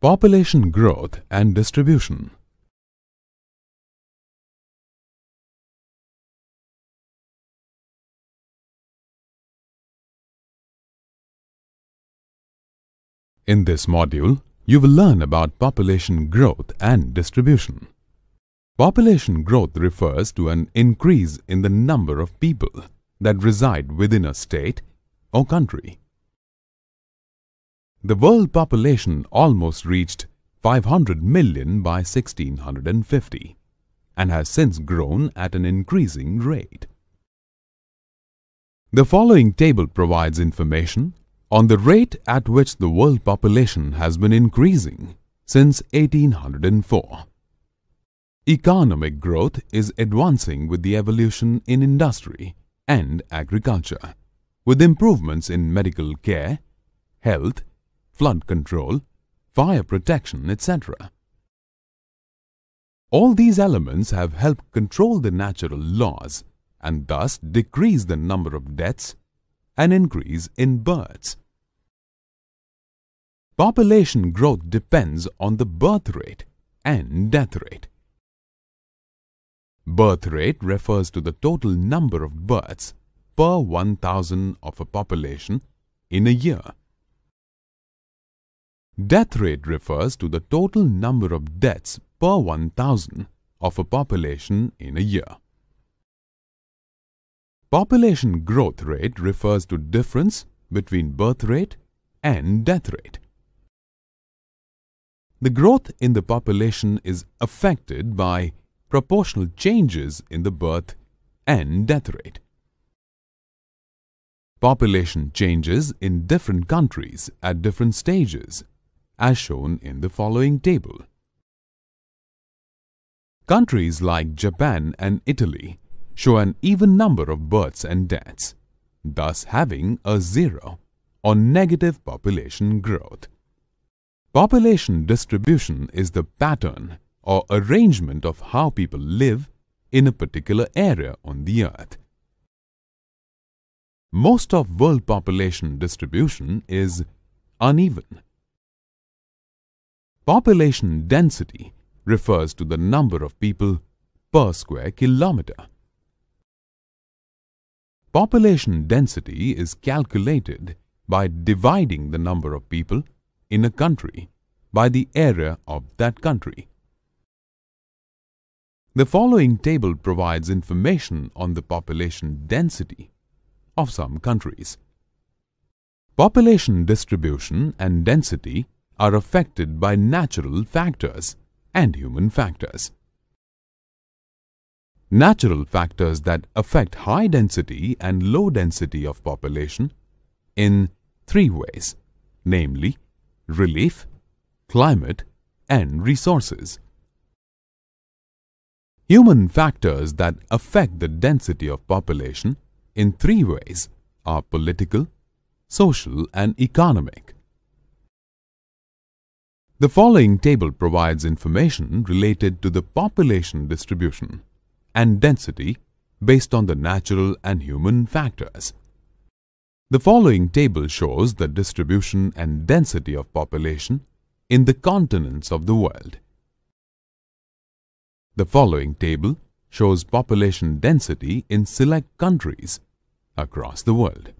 Population growth and distribution. In this module, you will learn about population growth and distribution. Population growth refers to an increase in the number of people that reside within a state or country. The world population almost reached 500 million by 1650 and has since grown at an increasing rate. The following table provides information on the rate at which the world population has been increasing since 1804. Economic growth is advancing with the evolution in industry and agriculture, with improvements in medical care, health, flood control, fire protection, etc. All these elements have helped control the natural laws and thus decrease the number of deaths and increase in births. Population growth depends on the birth rate and death rate. Birth rate refers to the total number of births per 1000 of a population in a year. Death rate refers to the total number of deaths per 1000 of a population in a year. Population growth rate refers to difference between birth rate and death rate. The growth in the population is affected by proportional changes in the birth and death rate. Population changes in different countries at different stages as shown in the following table. Countries like Japan and Italy show an even number of births and deaths, thus having a zero or negative population growth. Population distribution is the pattern or arrangement of how people live in a particular area on the earth. Most of world population distribution is uneven. Population density refers to the number of people per square kilometer. Population density is calculated by dividing the number of people in a country by the area of that country. The following table provides information on the population density of some countries. Population distribution and density are affected by natural factors and human factors. Natural factors that affect high density and low density of population in three ways, namely relief, climate and resources. Human factors that affect the density of population in three ways are political, social and economic. The following table provides information related to the population distribution and density based on the natural and human factors. The following table shows the distribution and density of population in the continents of the world. The following table shows population density in select countries across the world.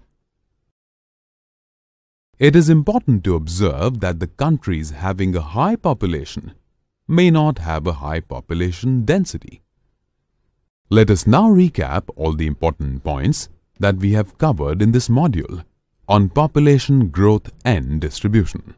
It is important to observe that the countries having a high population may not have a high population density. Let us now recap all the important points that we have covered in this module on population growth and distribution.